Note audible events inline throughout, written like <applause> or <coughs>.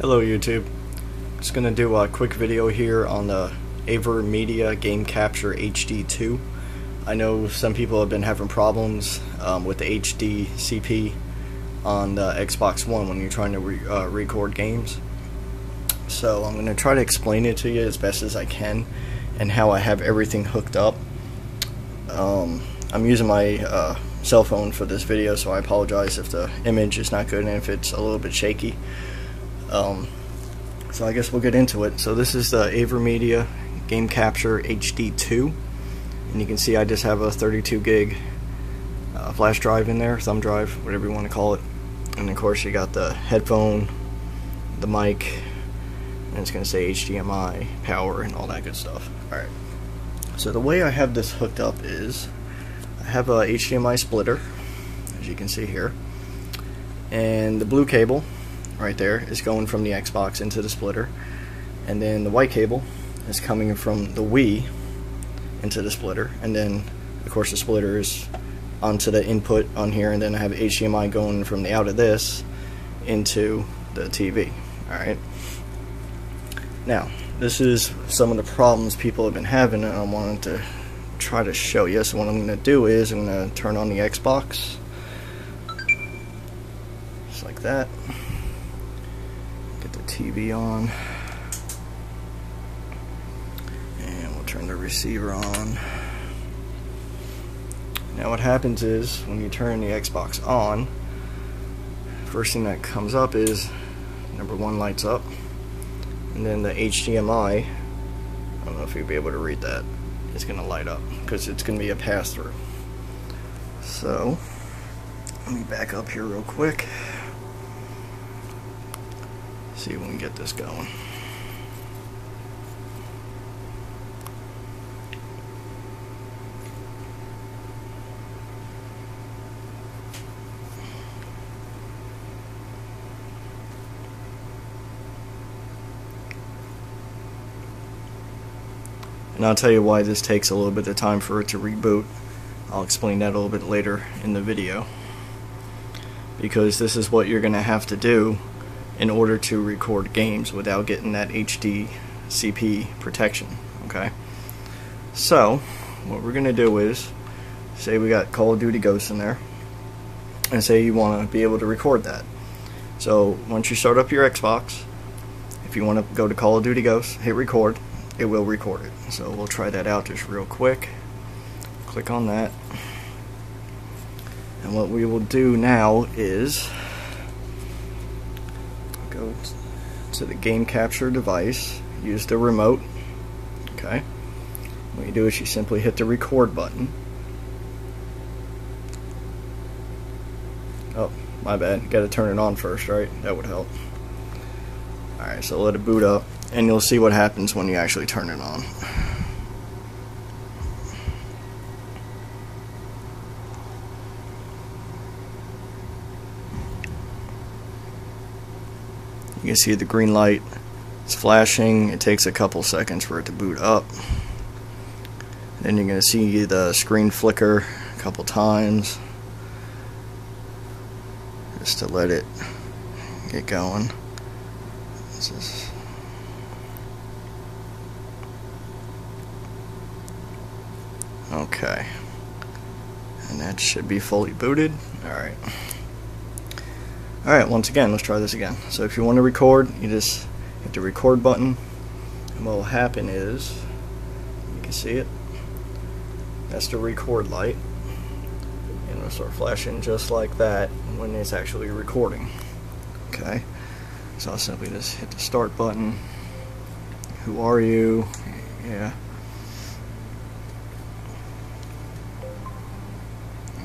Hello YouTube. Just gonna do a quick video here on the AverMedia Game Capture HD2. I know some people have been having problems um, with the HD CP on the Xbox One when you're trying to re uh, record games. So I'm gonna try to explain it to you as best as I can and how I have everything hooked up. Um, I'm using my uh, cell phone for this video, so I apologize if the image is not good and if it's a little bit shaky. Um, so I guess we'll get into it. So this is the AverMedia Game Capture HD2, and you can see I just have a 32 gig uh, flash drive in there, thumb drive, whatever you want to call it. And of course you got the headphone, the mic, and it's going to say HDMI, power, and all that good stuff. Alright. So the way I have this hooked up is I have a HDMI splitter, as you can see here, and the blue cable right there is going from the Xbox into the splitter, and then the white cable is coming from the Wii into the splitter, and then of course the splitter is onto the input on here, and then I have HDMI going from the out of this into the TV. Alright. Now, this is some of the problems people have been having, and I wanted to try to show you. So what I'm going to do is I'm going to turn on the Xbox, just like that. TV on, and we'll turn the receiver on. Now what happens is when you turn the Xbox on, first thing that comes up is number one lights up, and then the HDMI. I don't know if you'll be able to read that is going to light up because it's going to be a pass through. So, let me back up here real quick. See if we can get this going. And I'll tell you why this takes a little bit of time for it to reboot. I'll explain that a little bit later in the video. Because this is what you're going to have to do in order to record games without getting that HD CP protection. Okay? So, what we're going to do is, say we got Call of Duty Ghosts in there, and say you want to be able to record that. So, once you start up your Xbox, if you want to go to Call of Duty Ghosts, hit record, it will record it. So we'll try that out just real quick. Click on that. And what we will do now is to the game capture device, use the remote. Okay. What you do is you simply hit the record button. Oh, my bad. Got to turn it on first, right? That would help. Alright, so let it boot up and you'll see what happens when you actually turn it on. Can see the green light is flashing. It takes a couple seconds for it to boot up. Then you're going to see the screen flicker a couple times just to let it get going. Okay. And that should be fully booted. Alright. Alright, once again, let's try this again. So if you want to record, you just hit the record button. And what will happen is, you can see it. That's the record light. And it'll start flashing just like that when it's actually recording. Okay. So I'll simply just hit the start button. Who are you? Yeah.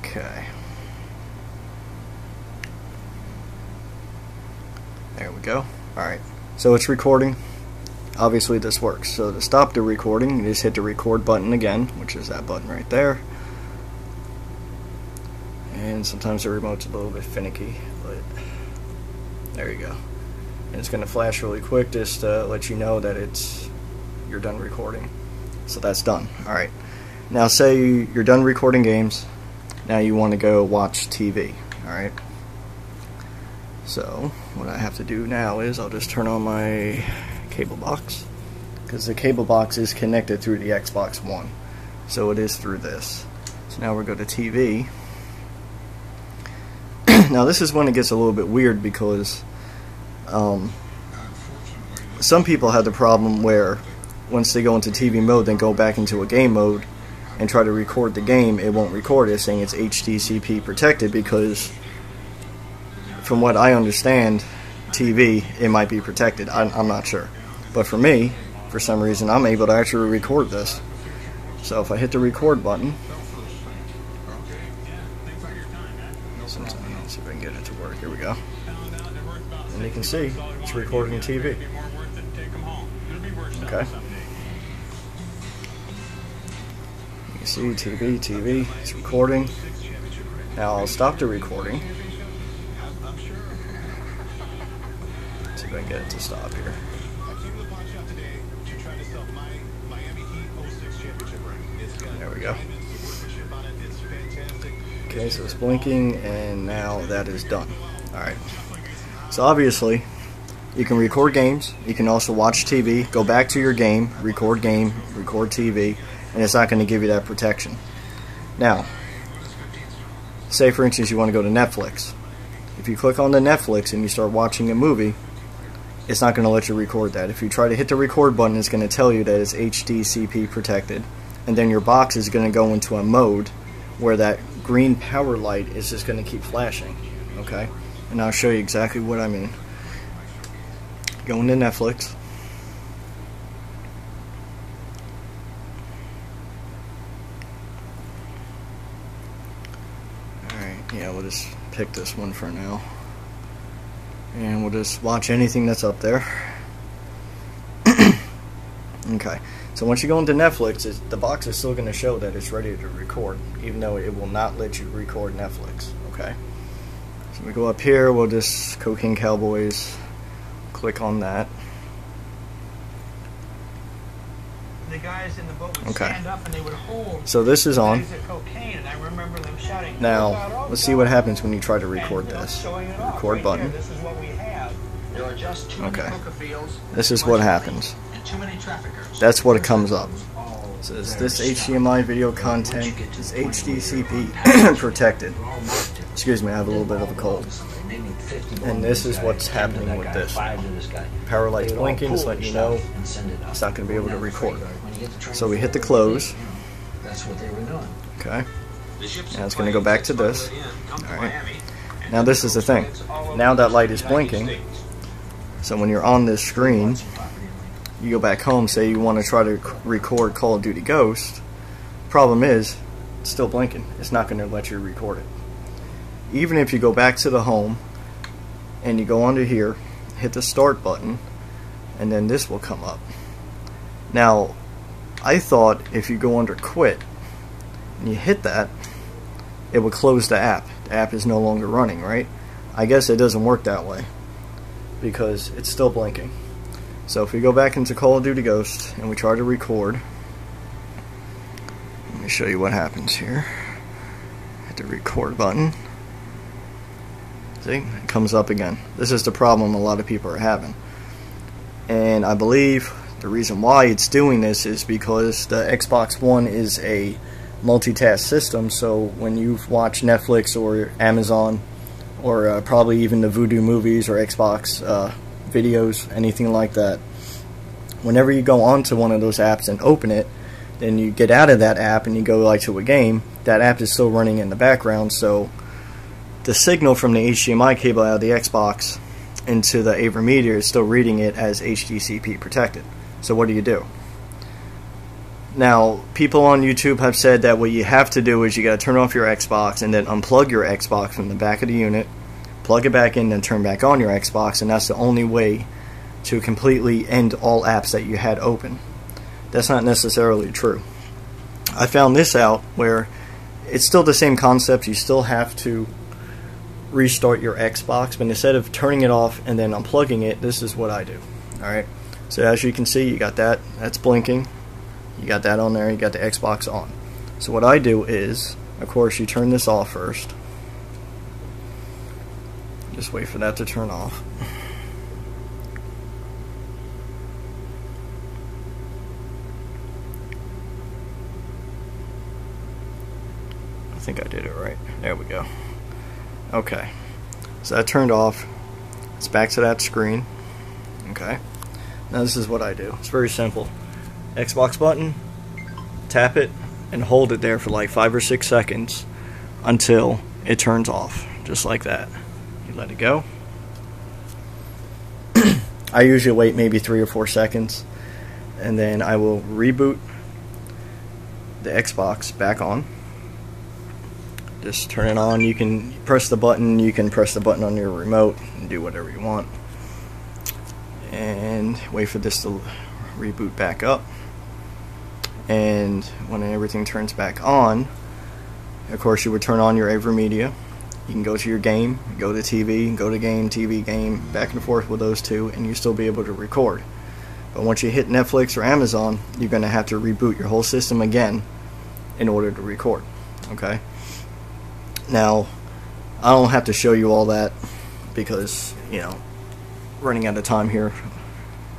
Okay. There we go. Alright. So it's recording. Obviously this works. So to stop the recording, you just hit the record button again, which is that button right there. And sometimes the remote's a little bit finicky, but there you go. And it's going to flash really quick just to let you know that it's you're done recording. So that's done. Alright. Now say you're done recording games now you want to go watch TV, alright? So what I have to do now is I'll just turn on my cable box because the cable box is connected through the Xbox One. So it is through this. So now we'll go to TV. <clears throat> now this is when it gets a little bit weird because um, some people have the problem where once they go into TV mode then go back into a game mode and try to record the game, it won't record it saying it's HDCP protected because from what I understand, TV, it might be protected. I'm, I'm not sure. But for me, for some reason, I'm able to actually record this. So if I hit the record button, let's see if I can get it to work. Here we go. And you can see it's recording TV. Okay. You can see TV, TV, it's recording. Now I'll stop the recording. See if I can get it to stop here. There we go. Okay, so it's blinking, and now that is done. Alright. So obviously, you can record games, you can also watch TV, go back to your game, record game, record TV, and it's not going to give you that protection. Now, say for instance you want to go to Netflix. If you click on the Netflix and you start watching a movie, it's not going to let you record that. If you try to hit the record button, it's going to tell you that it's HDCP protected. And then your box is going to go into a mode where that green power light is just going to keep flashing. Okay? And I'll show you exactly what I mean. Going to Netflix. Alright, yeah, we'll just pick this one for now and we'll just watch anything that's up there. <clears throat> okay, so once you go into Netflix, the box is still going to show that it's ready to record, even though it will not let you record Netflix. Okay, so we go up here, we'll just Cocaine Cowboys, click on that. The guys in the boat would Okay. stand up and they would hold So this is on. cocaine, and I remember them shouting. Now, oh, let's see what happens when you try to record this. Record button. This is what we have. There are just too Okay. This is what happens. fleas, too many. That's what it comes up. It says this. HDMI video content you get to is HDCP <coughs> protected. Excuse me, I have a little bit of a cold. They need 50 And this is what's guy, 10 to happening with this. to. Power all blinking, just letting you know it's not gonna be able to record. So we hit the close. That's what they were doing. Okay. Now Now it's going to go back to this. Alright. Now this is the thing. Now that light is blinking. So when you're on this screen, you go back home, say you want to try to record Call of Duty Ghost. Problem is, it's still blinking. It's not going to let you record it. Even if you go back to the home and you go under here, hit the start button, and then this will come up. Now, I thought if you go under quit and you hit that, it would close the app. The app is no longer running, right? I guess it doesn't work that way because it's still blinking. So if we go back into Call of Duty Ghost and we try to record, let me show you what happens here. Hit the record button. See, it comes up again. This is the problem a lot of people are having. And I believe the reason why it's doing this is because the Xbox One is a multitask system. So when you watch Netflix or Amazon, or uh, probably even the Vudu movies or Xbox uh, videos, anything like that, whenever you go onto one of those apps and open it, then you get out of that app and you go like to a game. That app is still running in the background, so the signal from the HDMI cable out of the Xbox into the AverMedia is still reading it as HDCP protected. So what do you do? Now, people on YouTube have said that what you have to do is you got to turn off your Xbox and then unplug your Xbox from the back of the unit, plug it back in, then turn back on your Xbox, and that's the only way to completely end all apps that you had open. That's not necessarily true. I found this out where it's still the same concept. You still have to restart your Xbox, but instead of turning it off and then unplugging it, this is what I do. Alright, so as you can see, you got that, that's blinking. You got that on there, you got the Xbox on. So what I do is, of course, you turn this off first. Just wait for that to turn off. I think I did it right. There we go. Okay. So that turned off. It's back to that screen. Okay. Now this is what I do. It's very simple. Xbox button, tap it, and hold it there for like five or six seconds until it turns off. Just like that. You let it go. <clears throat> I usually wait maybe three or four seconds and then I will reboot the Xbox back on. Just turn it on. You can press the button. You can press the button on your remote and do whatever you want. And wait for this to reboot back up. And when everything turns back on, of course, you would turn on your AverMedia. You can go to your game, go to TV, go to game, TV, game, back and forth with those two, and you still be able to record. But once you hit Netflix or Amazon, you're going to have to reboot your whole system again in order to record. Okay? Now, I don't have to show you all that because, you know, running out of time here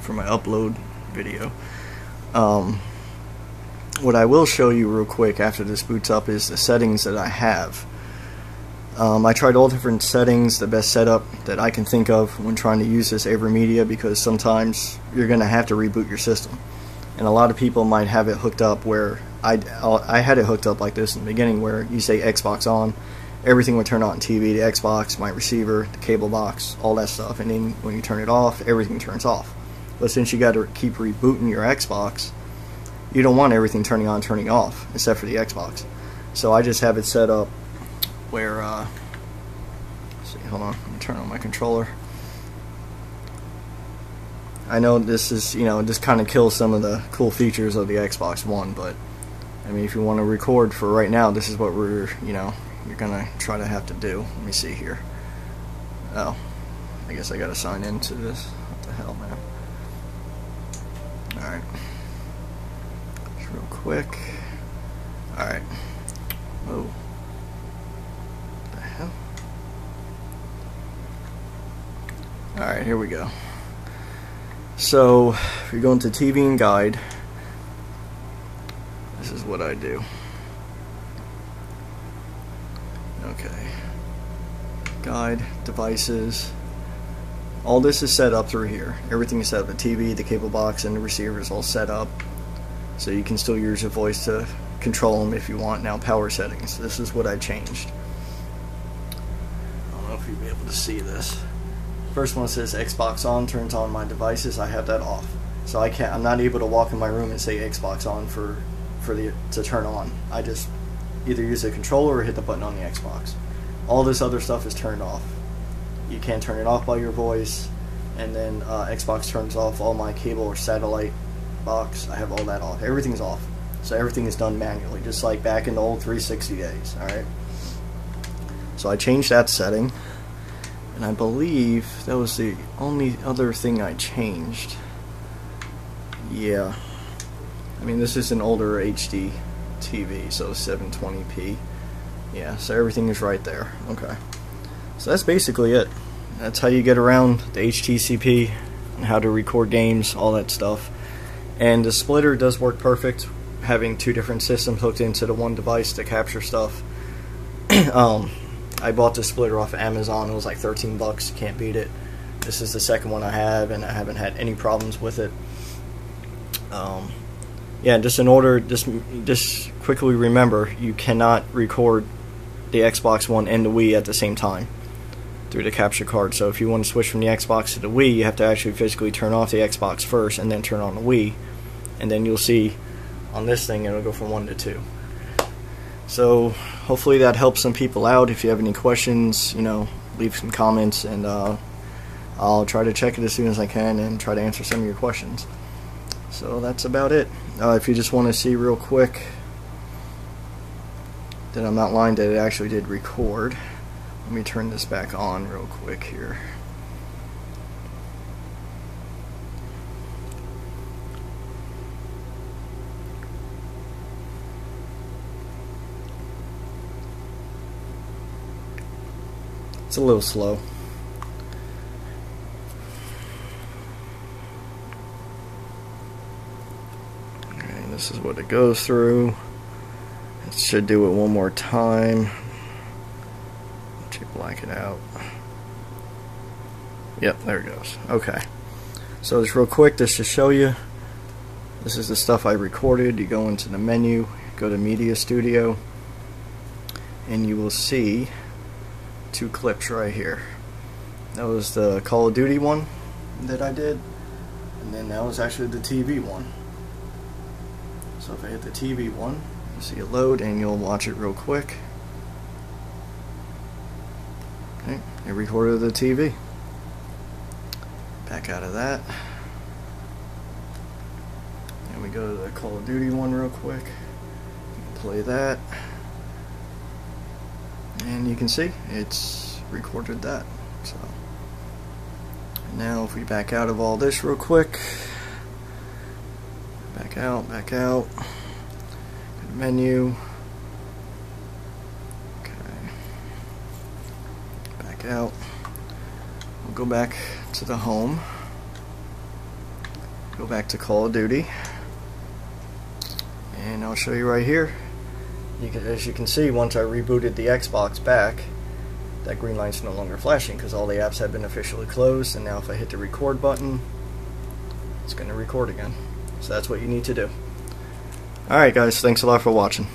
for my upload video. Um, what I will show you real quick after this boots up is the settings that I have. Um, I tried all different settings, the best setup that I can think of when trying to use this AverMedia because sometimes you're going to have to reboot your system. And a lot of people might have it hooked up where I, I had it hooked up like this in the beginning where you say Xbox on, everything would turn on TV, the Xbox, my receiver, the cable box, all that stuff. And then when you turn it off, everything turns off. But since you got to keep rebooting your Xbox, you don't want everything turning on, turning off, except for the Xbox. So I just have it set up where, uh, see, hold on, turn on my controller. I know this is, you know, this kind of kills some of the cool features of the Xbox One, but, I mean, if you want to record for right now, this is what we're, you know, you're going to try to have to do. Let me see here. Oh, I guess I got to sign into this. What the hell, man? Alright. Just real quick. Alright. Oh. The hell? Alright, here we go. So, if you're going to TV and guide, what I do. Okay. Guide, devices. All this is set up through here. Everything is set up. The TV, the cable box, and the receiver is all set up. So you can still use your voice to control them if you want. Now, power settings. This is what I changed. I don't know if you'll be able to see this. First one says Xbox on, turns on my devices. I have that off. So I can't. I'm not able to walk in my room and say Xbox on for for the to turn on. I just either use a controller or hit the button on the Xbox. All this other stuff is turned off. You can't turn it off by your voice, and then uh, Xbox turns off all my cable or satellite box. I have all that off. Everything's off. So everything is done manually, just like back in the old 360 days. All right. So I changed that setting, and I believe that was the only other thing I changed. Yeah. I mean, this is an older HD TV, so 720p. Yeah, so everything is right there. Okay. So that's basically it. That's how you get around the HDCP and how to record games, all that stuff. And the splitter does work perfect, having two different systems hooked into the one device to capture stuff. <clears throat> um, I bought the splitter off of Amazon. It was like 13 bucks. Can't beat it. This is the second one I have, and I haven't had any problems with it. Um, yeah, just in order, just just quickly remember, you cannot record the Xbox One and the Wii at the same time through the capture card. So if you want to switch from the Xbox to the Wii, you have to actually physically turn off the Xbox first and then turn on the Wii, and then you'll see on this thing it'll go from one to two. So hopefully that helps some people out. If you have any questions, you know, leave some comments, and uh, I'll try to check it as soon as I can and try to answer some of your questions. So that's about it. Uh, if you just want to see real quick that I'm not lying that it actually did record, let me turn this back on real quick here. It's a little slow. This is what it goes through. It should do it one more time. To black it out. Yep, there it goes. Okay. So just real quick, just to show you, this is the stuff I recorded. You go into the menu, go to Media Studio, and you will see two clips right here. That was the Call of Duty one that I did, and then that was actually the TV one. So if I hit the TV one, you'll see it load and you'll watch it real quick. Okay, it recorded the TV. Back out of that. And we go to the Call of Duty one real quick. Play that. And you can see it's recorded that. So now if we back out of all this real quick. Back out, back out. Menu. Okay. Back out. We'll go back to the home. Go back to Call of Duty. And I'll show you right here. You can, as you can see, once I rebooted the Xbox back, that green line's no longer flashing because all the apps have been officially closed. And now if I hit the record button, it's going to record again. So that's what you need to do. Alright guys, thanks a lot for watching.